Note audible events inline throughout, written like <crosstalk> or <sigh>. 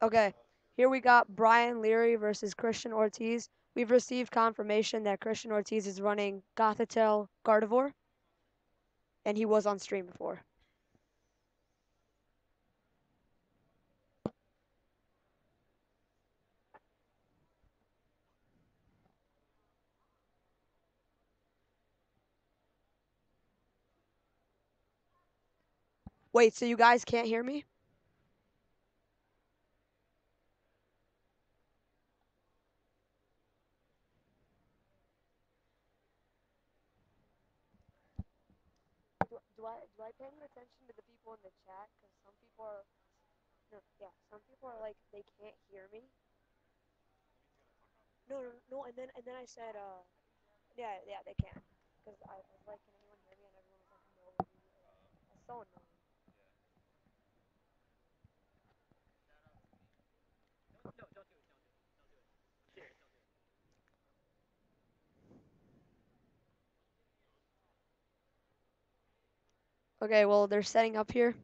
Okay, here we got Brian Leary versus Christian Ortiz. We've received confirmation that Christian Ortiz is running Gothitelle Gardevoir, and he was on stream before. Wait, so you guys can't hear me? Do, do I do I pay any attention to the people in the chat? Because some people are, no, yeah, some people are like they can't hear me. No, no, no, and then and then I said, uh, yeah, yeah, they can. Because I was like, can anyone hear me? And everyone was like, no. That's so annoying. Okay, well they're setting up here.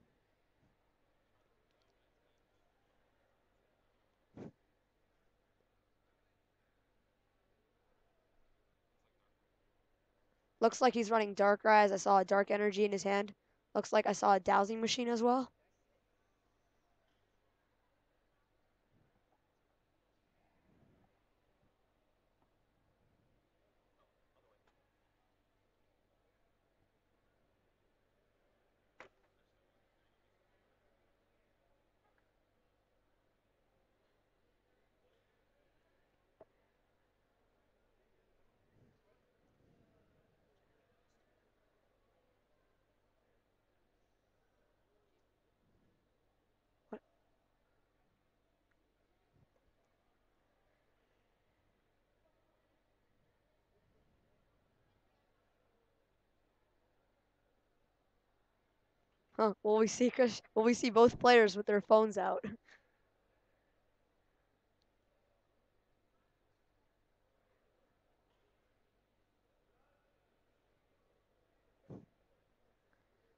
Looks like he's running Dark Rise. I saw a Dark Energy in his hand. Looks like I saw a Dowsing Machine as well. Huh? Will we see Chris? Will we see both players with their phones out?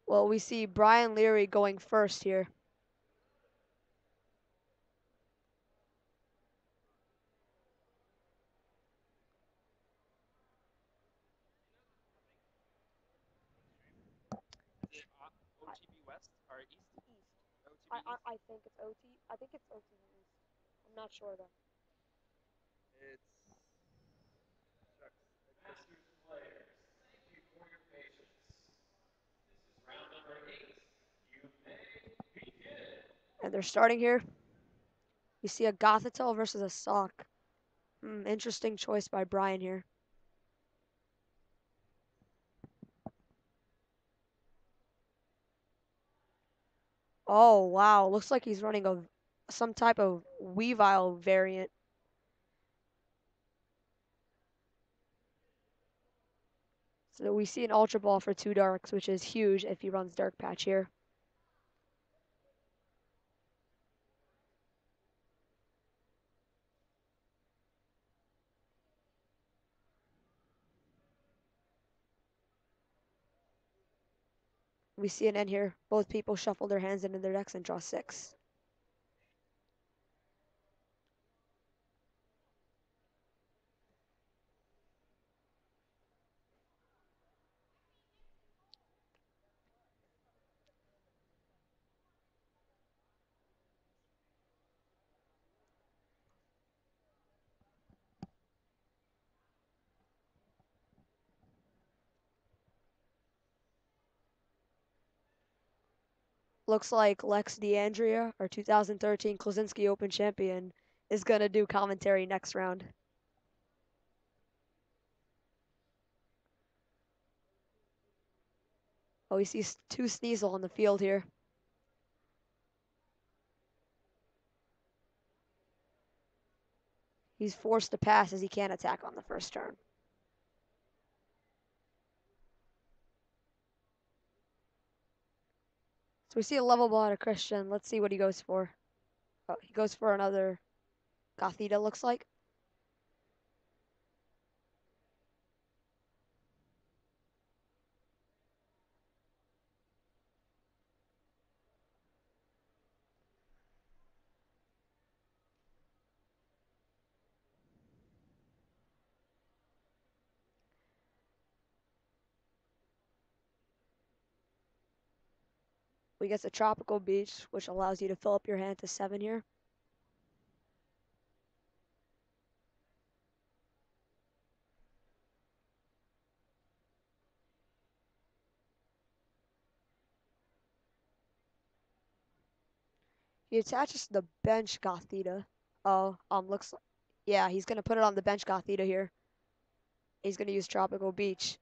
Well, we see Brian Leary going first here. OTB West or East? East. OTB I, I, I think it's OT. I think it's OT East. I'm not sure though. It's. Shucks. I just- And they're starting here. You see a Gothitelle versus a Sawk. Hmm, interesting choice by Brian here. Oh wow, looks like he's running a some type of Weavile variant. So we see an Ultra Ball for two darks, which is huge if he runs Dark Patch here. We see an end here. Both people shuffle their hands into their decks and draw six. Looks like Lex D'Andrea, our 2013 Klosinski Open champion, is gonna do commentary next round. Oh, we see s- two Sneasel on the field here. He's forced to pass as he can't attack on the first turn. So we see a level out of Christian. Let's see what he goes for. Oh, he goes for another Gothita, looks like. We get the Tropical Beach, which allows you to fill up your hand to seven here. He attaches the bench Gothita. Oh, um, looks like, yeah, he's gonna put it on the bench Gothita here. He's gonna use Tropical Beach.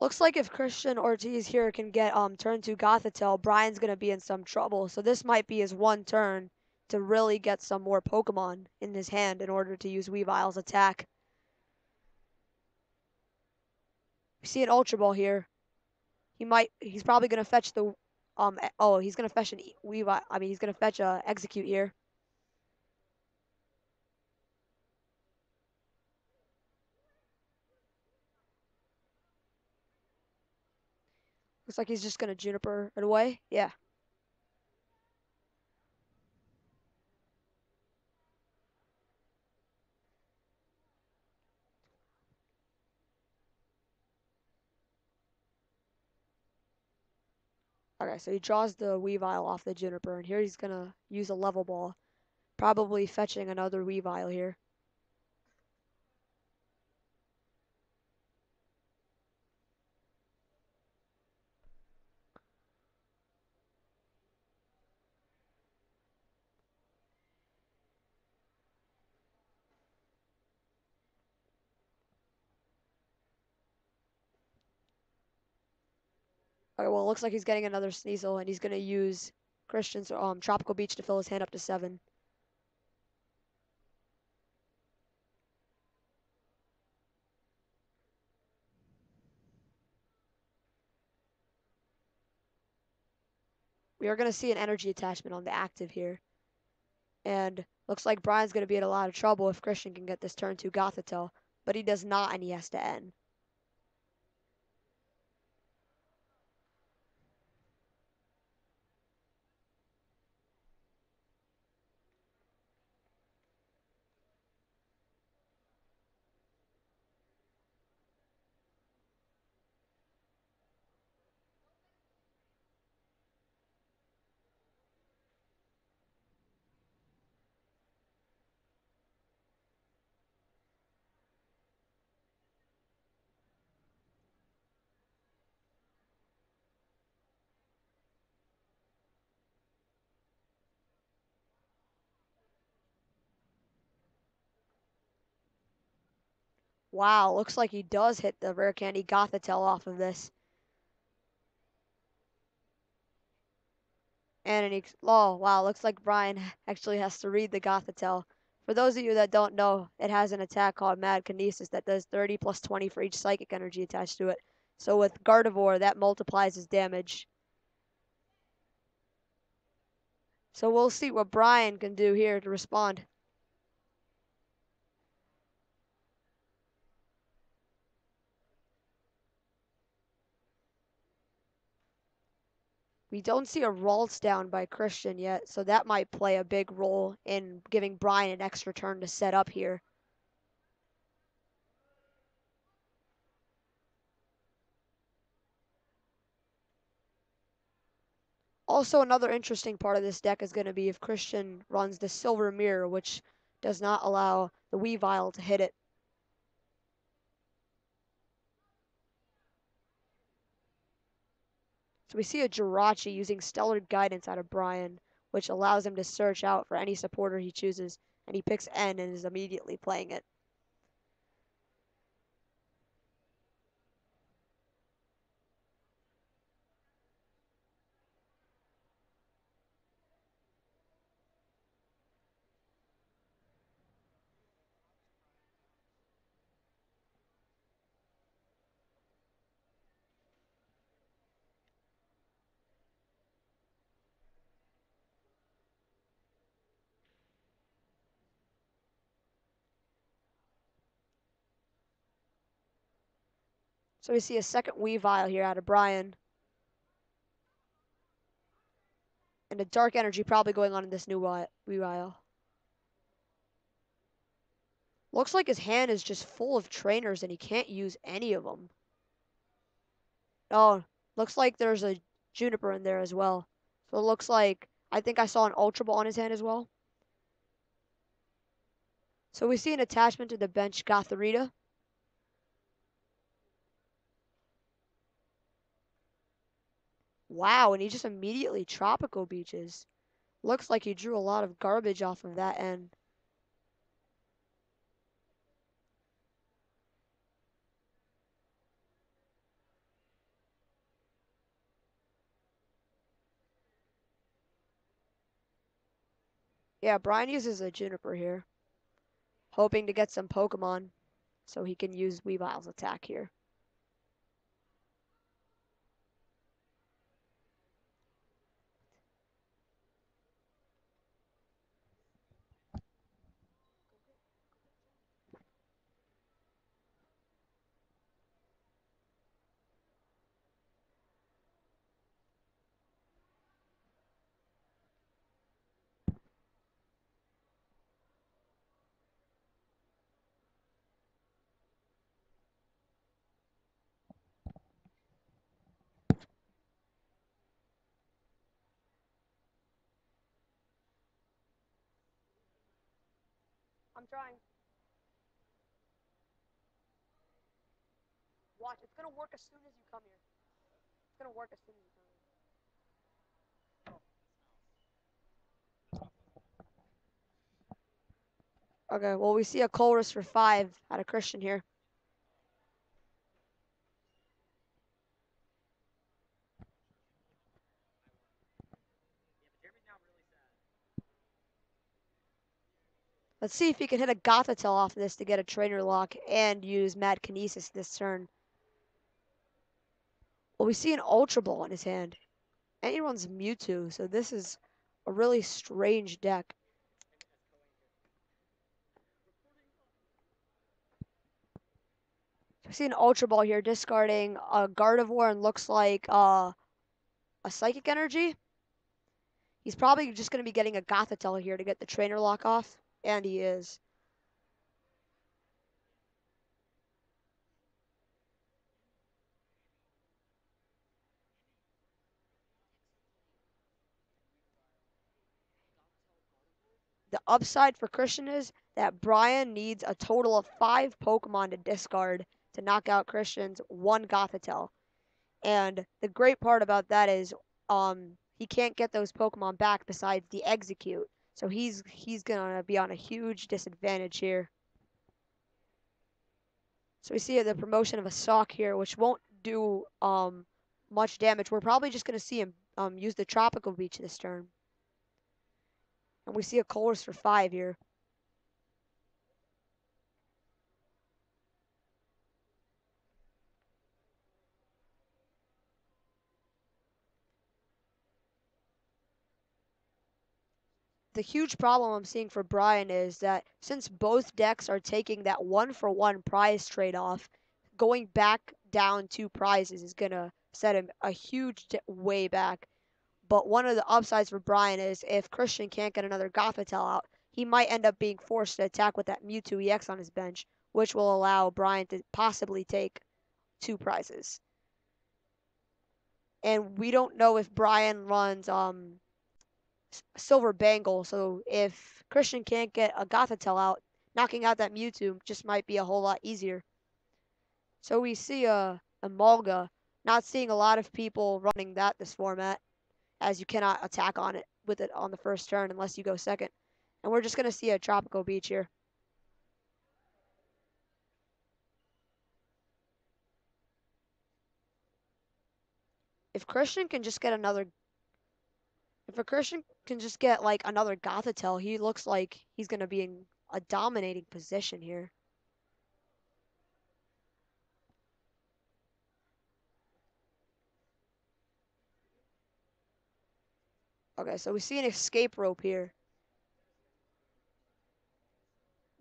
Looks like if Christian Ortiz here can get um turn to Gothitelle, Brian's gonna be in some trouble. So this might be his one turn to really get some more Pokemon in his hand in order to use Weavile's attack. We see an Ultra Ball here. He might. He's probably gonna fetch the. Um. Oh, he's gonna fetch an Weavile. I mean, he's gonna fetch a Exeggcute here. Looks like he's just gonna Juniper it away. Yeah. Okay, so he draws the Weavile off the Juniper, and here he's gonna use a level ball, probably fetching another Weavile here. Well, it looks like he's getting another Sneasel, and he's gonna use Christian's um Tropical Beach to fill his hand up to seven. We are gonna see an energy attachment on the active here. And looks like Brian's gonna be in a lot of trouble if Christian can get this turn to Gothitelle, but he does not, and he has to end. Wow, looks like he does hit the rare candy Gothitelle off of this. And an oh wow, looks like Brian actually has to read the Gothitelle. For those of you that don't know, it has an attack called Mad Kinesis that does 30 plus 20 for each psychic energy attached to it. So with Gardevoir, that multiplies his damage. So we'll see what Brian can do here to respond. We don't see a Ralts down by Christian yet, so that might play a big role in giving Brian an extra turn to set up here. Also, another interesting part of this deck is going to be if Christian runs the Silver Mirror, which does not allow the Weavile to hit it. So we see a Jirachi using Stellar Guidance out of Brian, which allows him to search out for any supporter he chooses, and he picks N and is immediately playing it. So we see a second Weavile here out of Brian. And a Dark Energy probably going on in this new Weavile. Looks like his hand is just full of trainers and he can't use any of them. Oh, looks like there's a Juniper in there as well. So it looks like, I think I saw an Ultra Ball on his hand as well. So we see an attachment to the bench Gothorita. Wow, and he just immediately Tropical Beaches. Looks like he drew a lot of garbage off of that end. Yeah, Brian uses a Juniper here. Hoping to get some Pokemon so he can use Weavile's attack here. I'm trying. Watch, it's gonna work as soon as you come here. It's gonna work as soon as you come here. Okay, well we see a Colress for five out of Christian here. Let's see if he can hit a Gothitelle off this to get a trainer lock and use Mad Kinesis this turn. Well, we see an Ultra Ball in his hand. And he runs Mewtwo, so this is a really strange deck. I see an Ultra Ball here discarding a Gardevoir and looks like uh, a Psychic Energy. He's probably just going to be getting a Gothitelle here to get the trainer lock off. And he is. The upside for Christian is that Brian needs a total of five Pokemon to discard to knock out Christian's one Gothitelle. And the great part about that is um, he can't get those Pokemon back besides the Exeggcute. So he's he's gonna be on a huge disadvantage here. So we see the promotion of a Sawk here, which won't do um, much damage. We're probably just gonna see him um, use the tropical beach this turn. And we see a Colress for five here. The huge problem I'm seeing for Brian is that since both decks are taking that one for one prize trade off, going back down two prizes is going to set him a huge way back. But one of the upsides for Brian is if Christian can't get another Gothitelle out, he might end up being forced to attack with that Mewtwo EX on his bench, which will allow Brian to possibly take two prizes. And we don't know if Brian runs um silver bangle. So if Christian can't get a Gothitelle out, knocking out that Mewtwo just might be a whole lot easier. So we see uh, a, a Mulga. Not seeing a lot of people running that this format, as you cannot attack on it with it on the first turn unless you go second. And we're just going to see a Tropical Beach here. If Christian can just get another if a Christian can just get like another Gothitelle, he looks like he's going to be in a dominating position here. Okay, so we see an escape rope here.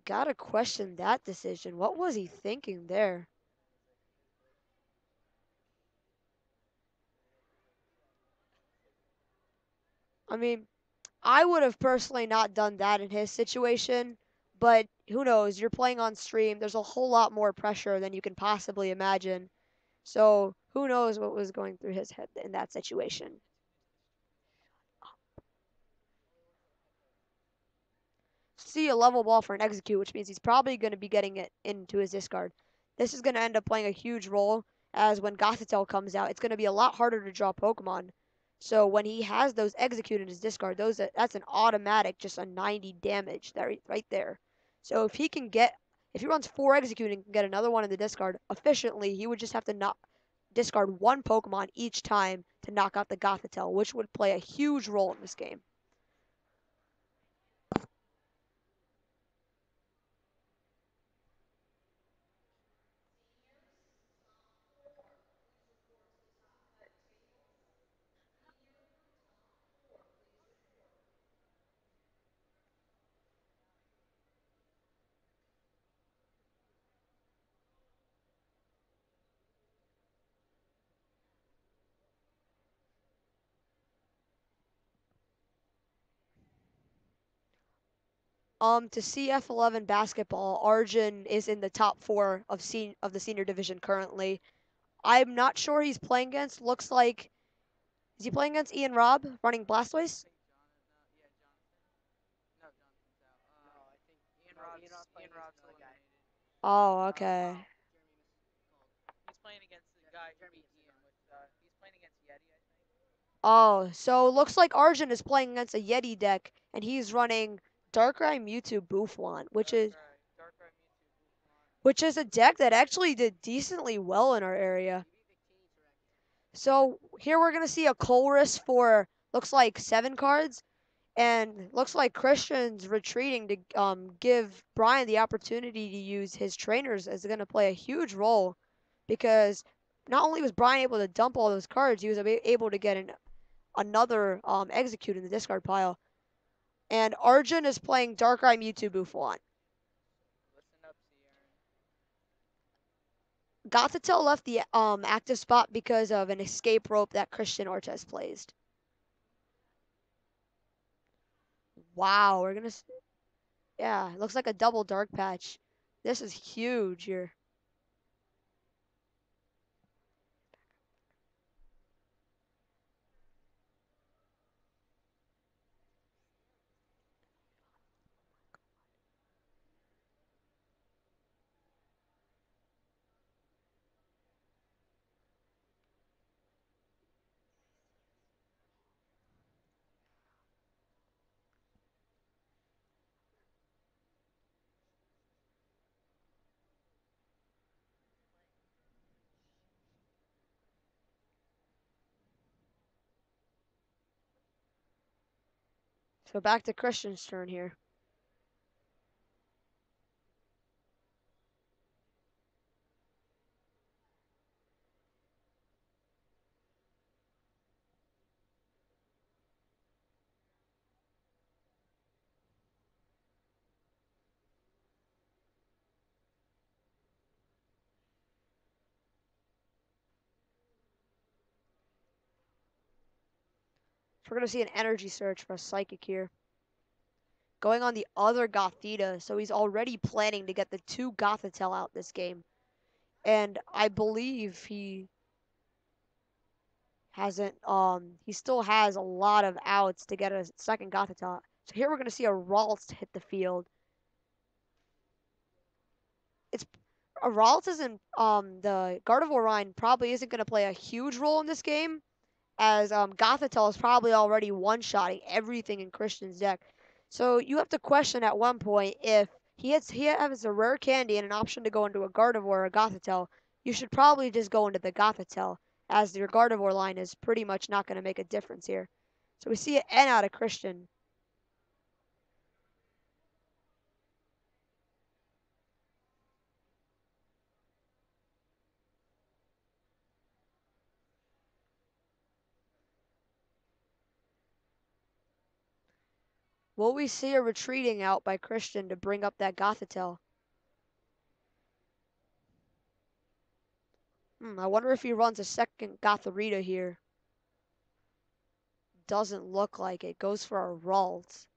Gotta question that decision. What was he thinking there? I mean, I would have personally not done that in his situation, but who knows? You're playing on stream. There's a whole lot more pressure than you can possibly imagine. So who knows what was going through his head in that situation. See a level ball for an Exeggcute, which means he's probably going to be getting it into his discard. This is going to end up playing a huge role as when Gothitelle comes out, it's going to be a lot harder to draw Pokemon. So when he has those Exeggcute in his discard, those that's an automatic, just a 90 damage there, right there. So if he can get, if he runs four Exeggcute and can get another one in the discard efficiently, he would just have to not discard one Pokemon each time to knock out the Gothitelle, which would play a huge role in this game. Um, to CF11 basketball, Arjun is in the top four of sen- of the senior division currently. I'm not sure he's playing against. Looks like is he playing against Ian Robb running Blastoise? Oh, okay. Oh, so looks like Arjun is playing against a Yeti deck, and he's running Darkrai Mewtwo Buffon, which is Darkrai, Darkrai Mewtwo, which is a deck that actually did decently well in our area. So here we're gonna see a Colress for looks like seven cards, and looks like Christian's retreating to um, give Brian the opportunity to use his trainers is gonna play a huge role, because not only was Brian able to dump all those cards, he was able to get an another um, Exeggcute in the discard pile. And Arjun is playing Darkrai Mewtwo Buffon. Listen up, Sierra. Gothitelle left the um, active spot because of an escape rope that Christian Ortiz placed. Wow, we're gonna. Yeah, it looks like a double dark patch. This is huge here. So back to Christian's turn here. We're gonna see an energy surge for a psychic here. Going on the other Gothita, so he's already planning to get the two Gothitelle out this game. And I believe he hasn't um he still has a lot of outs to get a second Gothitelle. So here we're gonna see a Ralts hit the field. It's a Ralts isn't um the Gardevoir Rhine probably isn't gonna play a huge role in this game, as um Gothitelle is probably already one-shotting everything in Christian's deck. So you have to question at one point if he has he has a rare candy and an option to go into a Gardevoir or a Gothitelle, you should probably just go into the Gothitelle, as your Gardevoir line is pretty much not going to make a difference here. So we see an N out of Christian. Will we see a retreating out by Christian to bring up that Gothitelle? Hmm, I wonder if he runs a second Gothorita here. Doesn't look like it. Goes for a Ralts.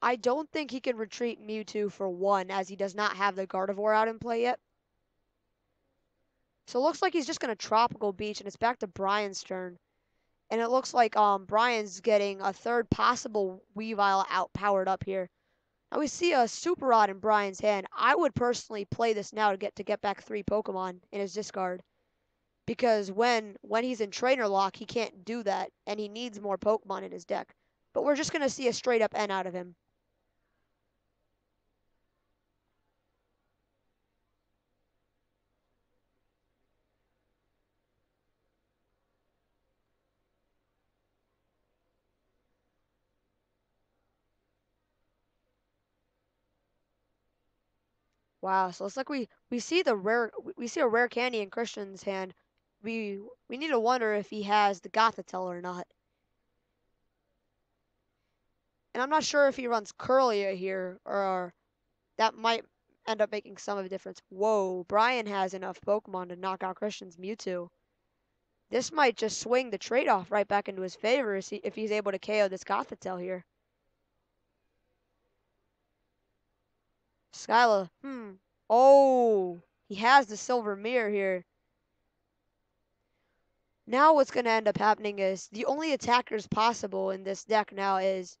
I don't think he can retreat Mewtwo for one, as he does not have the Gardevoir out in play yet. So it looks like he's just going to Tropical Beach, and it's back to Brian's turn. And it looks like um Brian's getting a third possible Weavile out powered up here. Now we see a Super Rod in Brian's hand. I would personally play this now to get to get back three Pokemon in his discard. Because when when he's in trainer lock, he can't do that, and he needs more Pokemon in his deck. But we're just gonna see a straight up N out of him. Wow, so it's like we we see the rare we see a rare candy in Christian's hand. We we need to wonder if he has the Gothitelle or not. And I'm not sure if he runs Kirlia here or that might end up making some of the difference. Whoa, Brian has enough Pokemon to knock out Christian's Mewtwo. This might just swing the trade-off right back into his favor if he's able to KO this Gothitelle here. Skyla, hmm. Oh, he has the silver mirror here. Now what's going to end up happening is the only attackers possible in this deck now is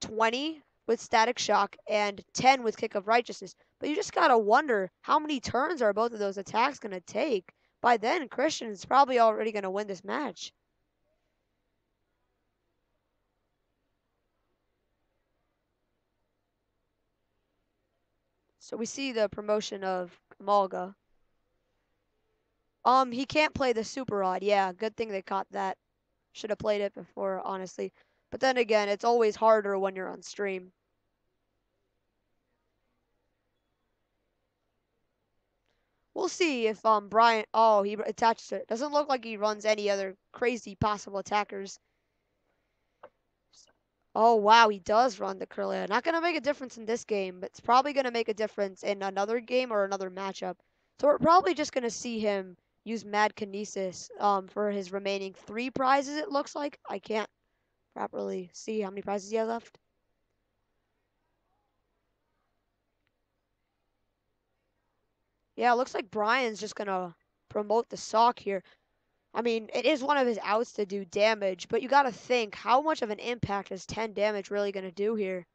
20 with Static Shock and 10 with Kick of Righteousness. But you just got to wonder how many turns are both of those attacks going to take? By then, Christian's probably already going to win this match. So we see the promotion of Emolga. Um, he can't play the Super Rod. Yeah, good thing they caught that. Should have played it before, honestly. But then again, it's always harder when you're on stream. We'll see if um Brian. Oh, he attaches it. Doesn't look like he runs any other crazy possible attackers. Oh, wow, he does run the Kirlia. Not going to make a difference in this game, but it's probably going to make a difference in another game or another matchup. So we're probably just going to see him use Mad Kinesis um, for his remaining three prizes, it looks like. I can't properly see how many prizes he has left. Yeah, it looks like Brian's just going to promote the Sawk here. I mean, it is one of his outs to do damage, but you got to think how much of an impact is 10 damage really going to do here?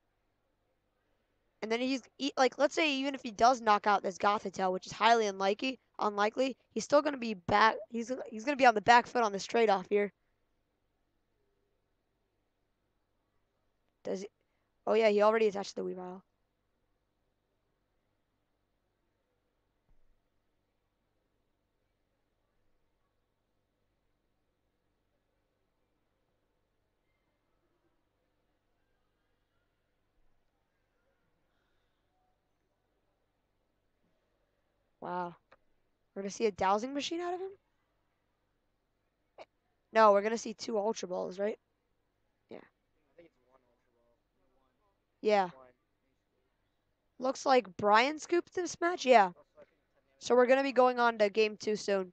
And then he's like, let's say even if he does knock out this Gothitelle, which is highly unlikely, unlikely, he's still going to be back. He's he's going to be on the back foot on this trade off here. Does he? Oh yeah, he already attached the Weavile. Wow. We're going to see a dowsing machine out of him? No, we're going to see two Ultra Balls, right? Yeah. Yeah. Looks like Brian scooped this match? Yeah. So we're going to be going on to game two soon.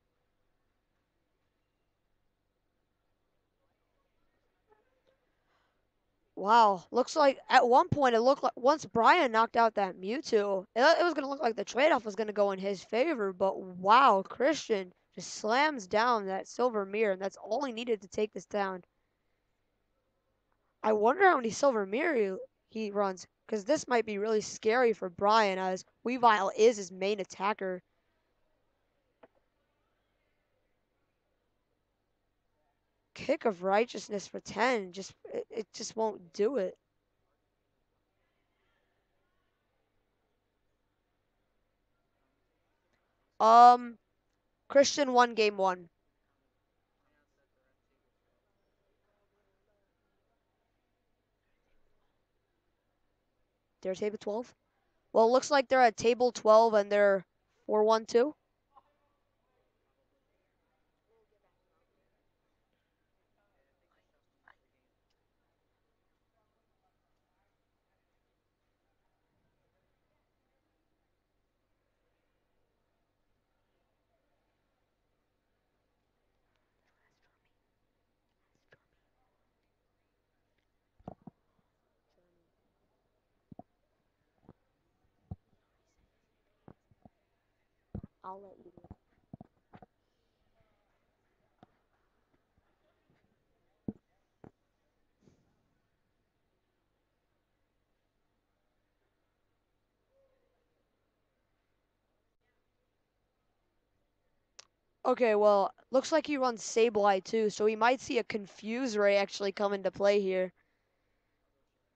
Wow, looks like at one point it looked like once Brian knocked out that Mewtwo, it, it was going to look like the trade-off was going to go in his favor, but wow, Christian just slams down that silver mirror, and that's all he needed to take this down. I wonder how many silver mirror he runs, because this might be really scary for Brian, as Weavile is his main attacker. Kick of righteousness for 10 just it, it just won't do it. Um christian won game one. They're table 12 well it looks like they're at table 12 and they're 4-1-2 I'll let you. Okay, well, looks like he runs Sableye too, so we might see a Confuse Ray actually come into play here.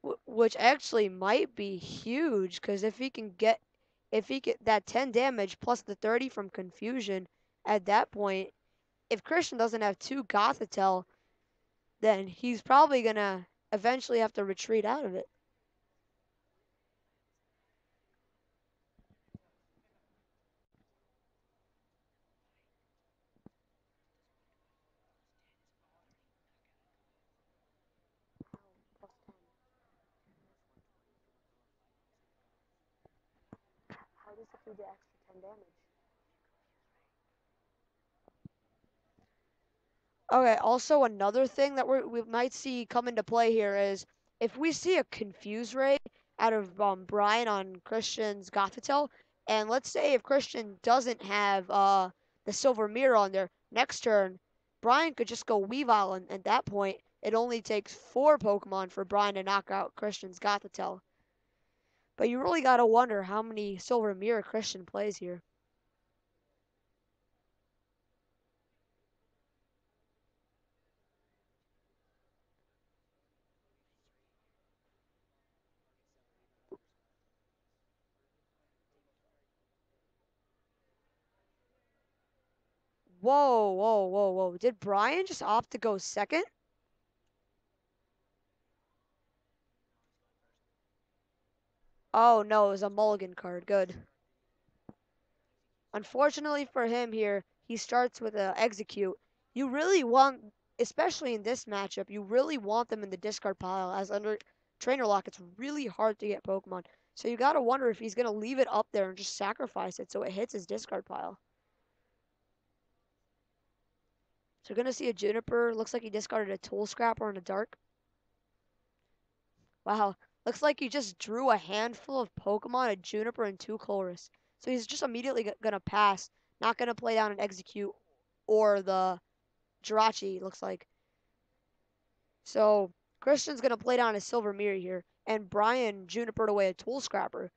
Wh- Which actually might be huge, because if he can get, if he get that 10 damage plus the 30 from Confusion, at that point, if Christian doesn't have two Gothitelle, then he's probably gonna eventually have to retreat out of it. How does it do the extra 10 damage? Okay, also another thing that we might see come into play here is if we see a confuse ray out of um, Brian on Christian's Gothitelle, and let's say if Christian doesn't have uh, the silver mirror on there, next turn Brian could just go Weavile, and at that point it only takes four Pokemon for Brian to knock out Christian's Gothitelle. But you really gotta wonder how many silver mirror Christian plays here. Whoa, whoa, whoa, whoa. Did Brian just opt to go second? Oh no, it was a mulligan card. Good. Unfortunately for him here, he starts with an Exeggcute. You really want, especially in this matchup, you really want them in the discard pile as under trainer lock. It's really hard to get Pokemon. So you gotta wonder if he's gonna leave it up there and just sacrifice it so it hits his discard pile. So you're gonna see a Juniper. Looks like he discarded a Tool Scrapper in a Dark. Wow. Looks like he just drew a handful of Pokemon, a Juniper and two Colress. So he's just immediately gonna pass. Not gonna play down and Exeggcute or the Jirachi, looks like. So Christian's gonna play down a Silver Mirror here. And Brian Junipered away a Tool Scrapper.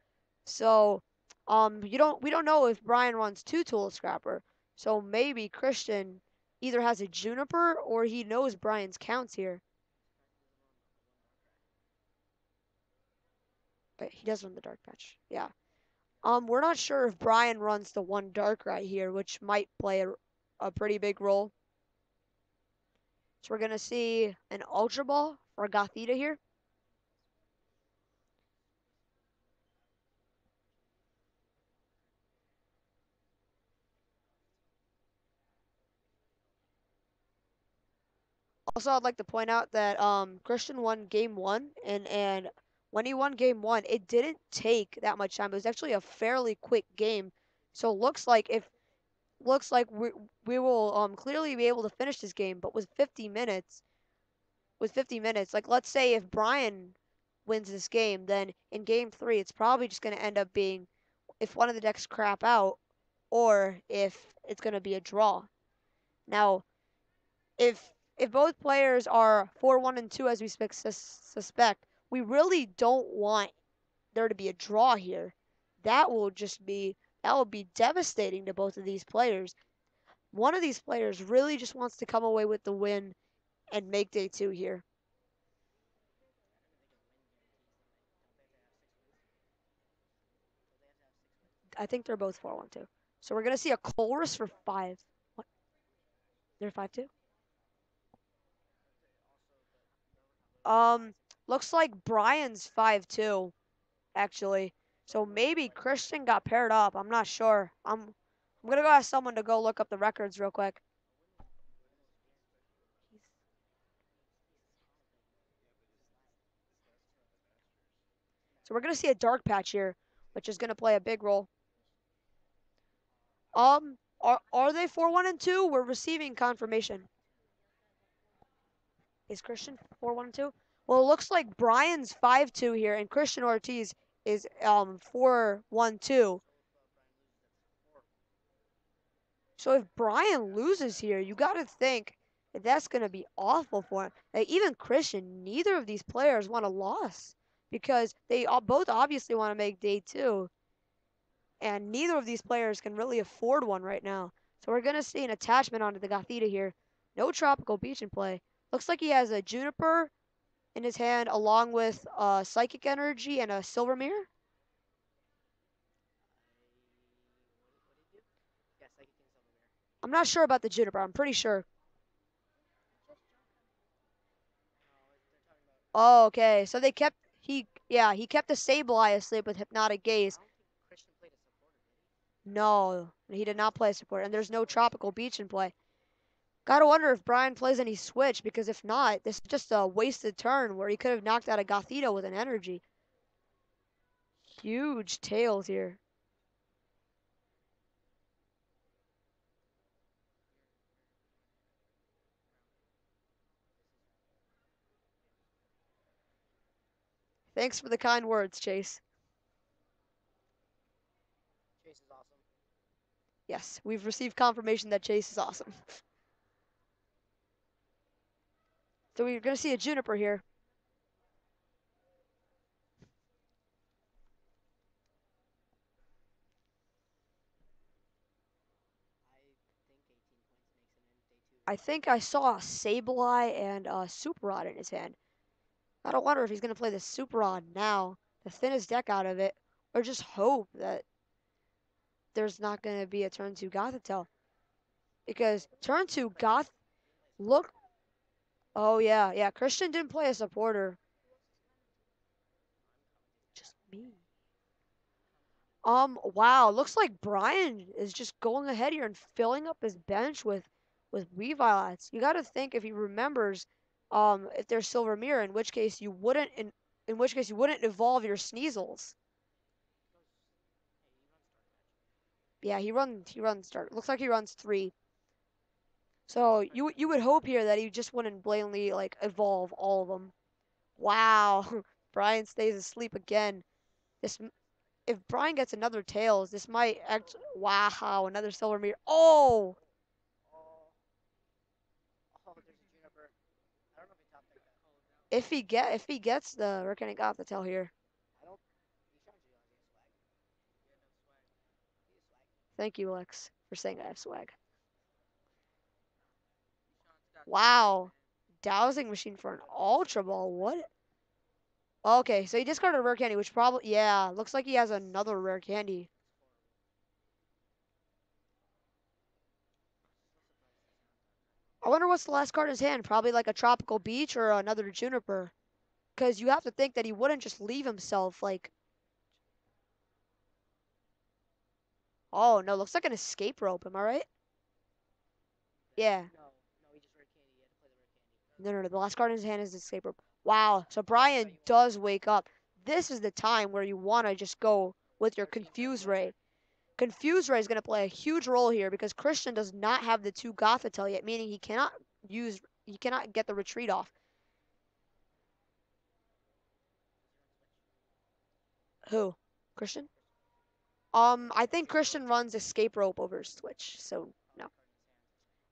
So um you don't we don't know if Brian runs two Tool Scrapper. So maybe Christian either has a Juniper or he knows Brian's counts here. But he does run the dark patch. Yeah. Um, we're not sure if Brian runs the one dark right here, which might play a, a pretty big role. So we're gonna see an Ultra Ball for Gothita here. Also, I'd like to point out that um, Christian won game one, and and when he won game one, it didn't take that much time. It was actually a fairly quick game. So looks like if looks like we we will um clearly be able to finish this game, but with 50 minutes, with 50 minutes, like let's say if Brian wins this game, then in game three, it's probably just going to end up being if one of the decks crap out, or if it's going to be a draw. Now, if if both players are four one and two as we sus- suspect, we really don't want there to be a draw here. That will just be that will be devastating to both of these players. One of these players really just wants to come away with the win and make day two here. I think they're both four one two. So we're gonna see a Colress for five. What? They're five two. Um, looks like Brian's five two, actually. So maybe Christian got paired up. I'm not sure. I'm I'm gonna go ask someone to go look up the records real quick. So we're gonna see a dark patch here, which is gonna play a big role. Um, are are they four one and two? We're receiving confirmation. Is Christian four one and two? Well, it looks like Brian's five two here, and Christian Ortiz is um four one two. So if Brian loses here, you got to think that that's going to be awful for him. Like, even Christian, neither of these players want a loss because they all, both obviously want to make day two. And neither of these players can really afford one right now. So we're going to see an attachment onto the Gothita here. No Tropical Beach in play. Looks like he has a Juniper in his hand along with uh, Psychic Energy and a Silver Mirror. I'm not sure about the Juniper. I'm pretty sure. Oh, okay. So they kept he yeah he kept the Sableye asleep with Hypnotic Gaze. No, he did not play support, and there's no Tropical Beach in play. Gotta wonder if Brian plays any switch because if not, this is just a wasted turn where he could have knocked out a Gothita with an energy. Huge tails here. Thanks for the kind words, Chase. Chase is awesome. Yes, we've received confirmation that Chase is awesome. <laughs> So we're gonna see a Juniper here. I think 18 points makes it in day two. think I saw a Sableye and a Super Rod in his hand. I don't wonder if he's gonna play the Super Rod now, the thinnest deck out of it, or just hope that there's not gonna be a turn two Gothitelle. Because turn two Goth look Oh yeah, yeah. Christian didn't play a supporter. Just me. Um, wow, looks like Brian is just going ahead here and filling up his bench with with Weavilots. You got to think if he remembers, um, if there's Silver Mirror, in which case you wouldn't, in in which case you wouldn't evolve your Sneasels. Yeah, he runs. He runs start. Looks like he runs three. So you you would hope here that he just wouldn't blatantly like evolve all of them. Wow, <laughs> Brian stays asleep again. This if Brian gets another tails, this might act. Wow, another silver mirror. Oh, if he get if he gets the here. Do he has swag. Yeah, no swag. He has swag. Thank you, Lex, for saying I have swag. Wow, dowsing machine for an Ultra Ball. What? Okay, so he discarded a rare candy, which probably yeah, looks like he has another rare candy. I wonder what's the last card in his hand. Probably like a tropical beach or another juniper. Because you have to think that he wouldn't just leave himself like. Oh no, looks like an escape rope. Am I right? Yeah. No, no, he just rare candy. He had to play the rare candy. No, no, no. The last card in his hand is the escape rope. Wow. So Brian does wake up. This is the time where you want to just go with your confuse ray. Confuse ray is going to play a huge role here because Christian does not have the two Gothitelle yet, meaning he cannot use, he cannot get the retreat off. Who? Christian? Um, I think Christian runs escape rope over switch. So.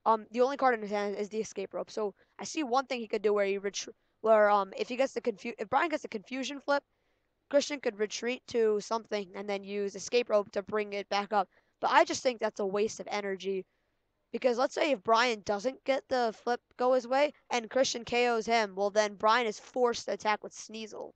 Um, the only card in his hand is the escape rope. So I see one thing he could do where he retreat, where um, if he gets the confu, if Brian gets the confusion flip, Christian could retreat to something and then use escape rope to bring it back up. But I just think that's a waste of energy. Because let's say if Brian doesn't get the flip go his way and Christian KOs him, well then Brian is forced to attack with Sneasel.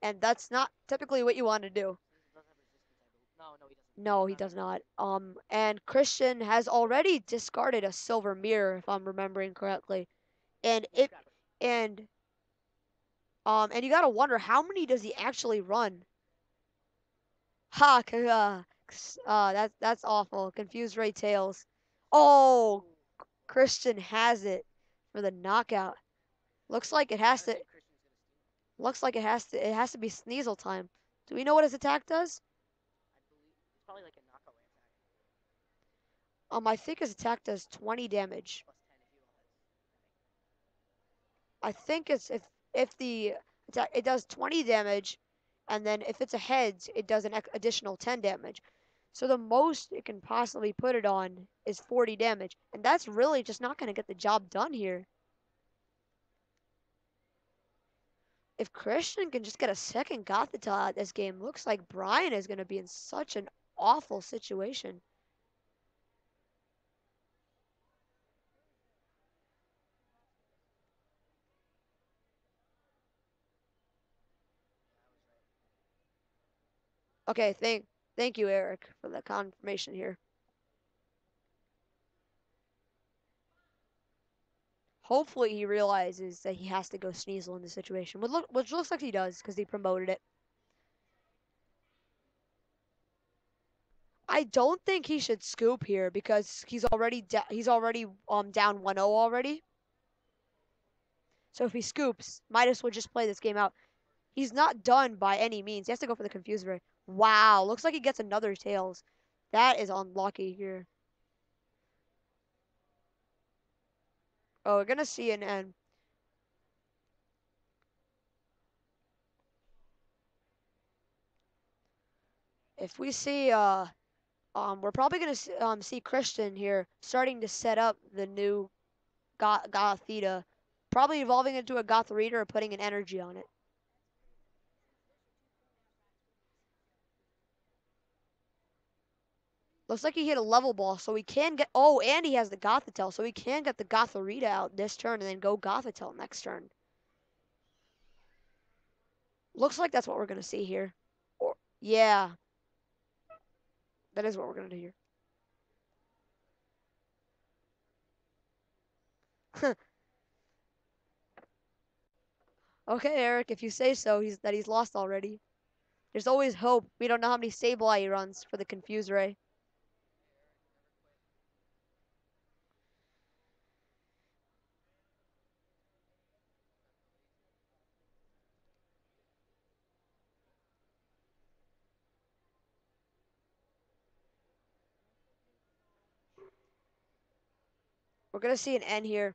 And that's not typically what you want to do. He does have resistance, I believe. No, he doesn't. No, he does not. Um, and Christian has already discarded a silver mirror, if I'm remembering correctly. And it and um, and you gotta wonder how many does he actually run? Ha! Uh, uh, that's that's awful. Confused Ray Tails. Oh, Christian has it for the knockout. Looks like it has to. think Christian's gonna steal it. Looks like it has to. It has to be Sneasel time. Do we know what his attack does? I probably like a knockout attack. Um, I think his attack does 20 damage. Plus 10 if you. I think. It's if if the attack it does 20 damage, and then if it's a heads, it does an additional 10 damage. So the most it can possibly put it on is 40 damage. And that's really just not going to get the job done here. If Christian can just get a second Gothitelle out this game, looks like Brian is going to be in such an awful situation. Okay, thank thank you, Eric, for the confirmation here. Hopefully he realizes that he has to go Sneasel in this situation, which, look, which looks like he does because he promoted it. I don't think he should scoop here because he's already he's already um down 1-0 already. So if he scoops, might as well just play this game out. He's not done by any means. He has to go for the Confuse Ray. Wow, looks like he gets another Tails. That is unlucky here. Oh, we're gonna see an N. If we see, uh, um, we're probably gonna see, um, see Christian here starting to set up the new Goth Gothita, probably evolving into a Gothorita or putting an energy on it. Looks like he hit a level ball, so we can get... Oh, and he has the Gothitelle, so we can get the Gothorita out this turn and then go Gothitelle next turn. Looks like that's what we're going to see here. Or, yeah. That is what we're going to do here. <laughs> okay, Eric, if you say so, he's that he's lost already. There's always hope. We don't know how many Sableye he runs for the Confuse Ray. Eh? We're going to see an N here.